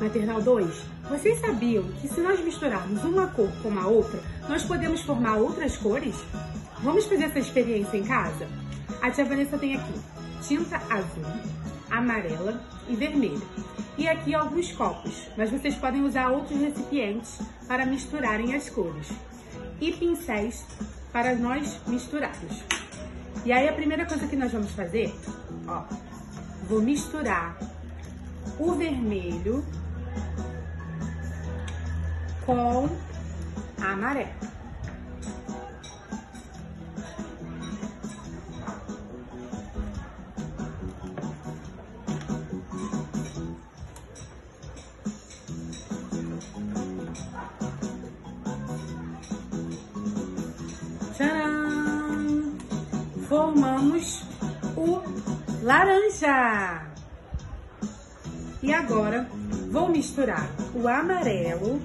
Maternal 2, vocês sabiam que se nós misturarmos uma cor com a outra, nós podemos formar outras cores? Vamos fazer essa experiência em casa? A tia Vanessa tem aqui tinta azul, amarela e vermelha. E aqui alguns copos, mas vocês podem usar outros recipientes para misturarem as cores. E pincéis para nós misturarmos. E aí a primeira coisa que nós vamos fazer, ó, vou misturar o vermelho com a. Tcharam! Formamos o laranja. E agora vou misturar o amarelo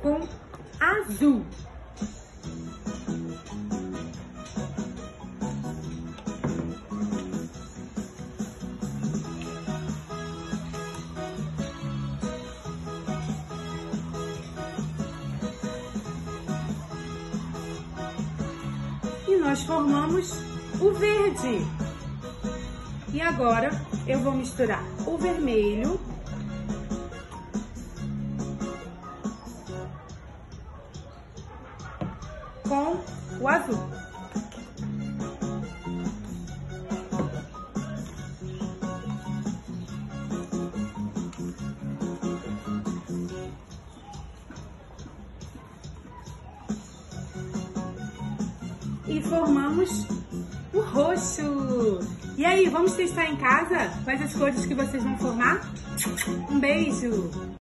com azul. Nós formamos o verde. E agora eu vou misturar o vermelho com o azul. E formamos o roxo. E aí, vamos testar em casa quais as cores que vocês vão formar? Um beijo!